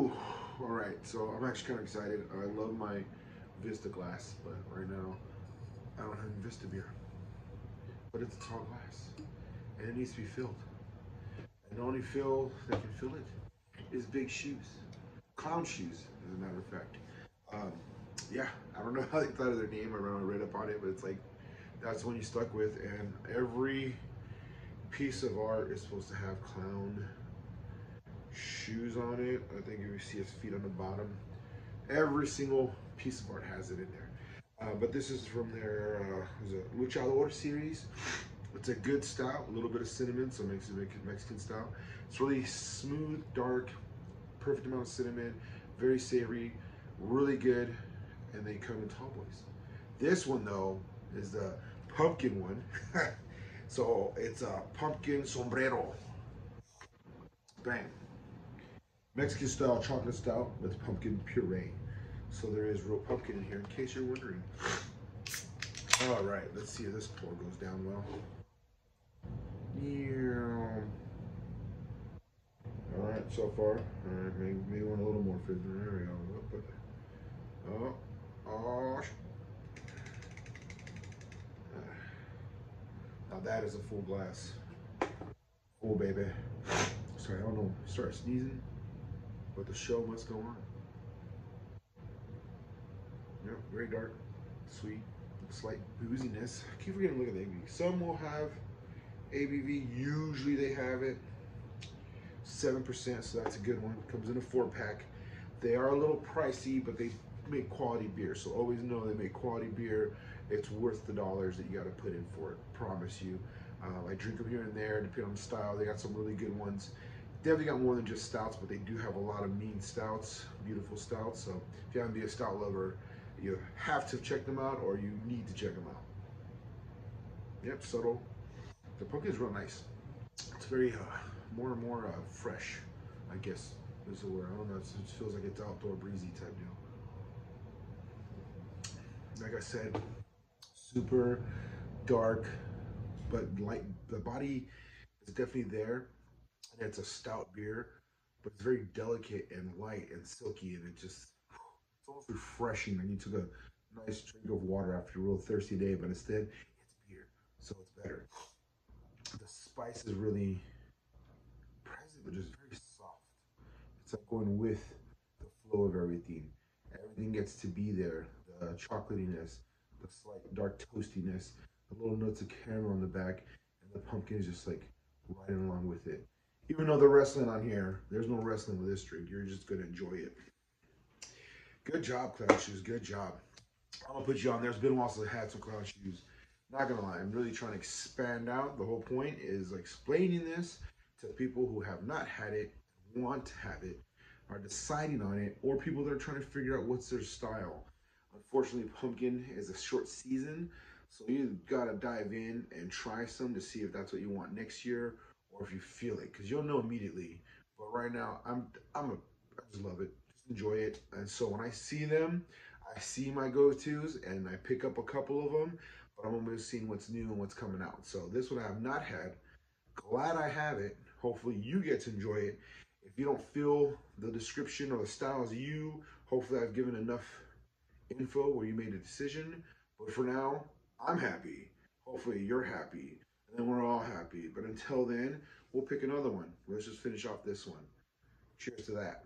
Ooh, all right. So I'm actually kind of excited. I love my Vista glass, but right now I don't have any Vista beer. But it's a tall glass, and it needs to be filled. And the only fill that can fill it is big shoes, clown shoes, as a matter of fact. Um, yeah, I don't know how they thought of their name. I read up on it, but it's like that's one you stuck with, and every piece of art is supposed to have clown shoes on it. I think you see his feet on the bottom. Every single piece of art has it in there. Uh, but this is from their uh, Luchador series. It's a good stout, a little bit of cinnamon, so it makes it Mexican stout. It's really smooth, dark, perfect amount of cinnamon, very savory, really good, and they come in tall boys. This one though is the pumpkin one. so it's a pumpkin sombrero. Bang. Mexican style chocolate stout with pumpkin puree. So there is real pumpkin in here in case you're wondering. All right, let's see if this pour goes down well. Yeah. All right, so far. All right, maybe, maybe want a little more fizz. There we go. Oh, oh. Now that is a full glass. Full, baby. Sorry, I don't know. Start sneezing, but the show must go on. Yep, very dark, sweet, slight booziness. I keep forgetting to look at the ABV. Some will have ABV. Usually they have it. 7%, so that's a good one. Comes in a four pack. They are a little pricey, but they make quality beer. So always know they make quality beer. It's worth the dollars that you got to put in for it. Promise you. Um, I drink them here and there, depending on the style. They got some really good ones. Definitely got more than just stouts, but they do have a lot of mean stouts, beautiful stouts. So if you happen to be a stout lover, you have to check them out or you need to check them out. Yep, subtle. The pumpkin is real nice. It's very uh, more and more uh, fresh, I guess is the word. I don't know. It feels like it's outdoor breezy type deal like I said, super dark, but light. The body is definitely there, and it's a stout beer, but it's very delicate and light and silky, and it just it's almost refreshing. And you took a nice drink of water after a real thirsty day, but instead it's beer, so it's better. The spice is really present, but just very soft. It's like going with the flow of everything. Everything gets to be there. The chocolatiness, the slight dark toastiness, the little notes of caramel on the back, and the pumpkin is just like riding along with it. Even though the wrestling on here, there's no wrestling with this drink. You're just gonna enjoy it. Good job, Clown Shoes. Good job. I'm gonna put you on there. It's been a while since I had some Clown Shoes. Not gonna lie, I'm really trying to expand out. The whole point is explaining this to people who have not had it, want to have it, are deciding on it, or people that are trying to figure out what's their style. Unfortunately, pumpkin is a short season, so you gotta dive in and try some to see if that's what you want next year or if you feel it, because you'll know immediately. But right now, I'm I'm a I just love it, just enjoy it. And so when I see them, I see my go-tos and I pick up a couple of them, but I'm always seeing what's new and what's coming out. So this one I have not had. Glad I have it. Hopefully you get to enjoy it. If you don't feel the description or the styles you, hopefully I've given enough info where you made a decision. But for now, I'm happy. Hopefully, you're happy. And then we're all happy. But until then, we'll pick another one. Let's just finish off this one. Cheers to that.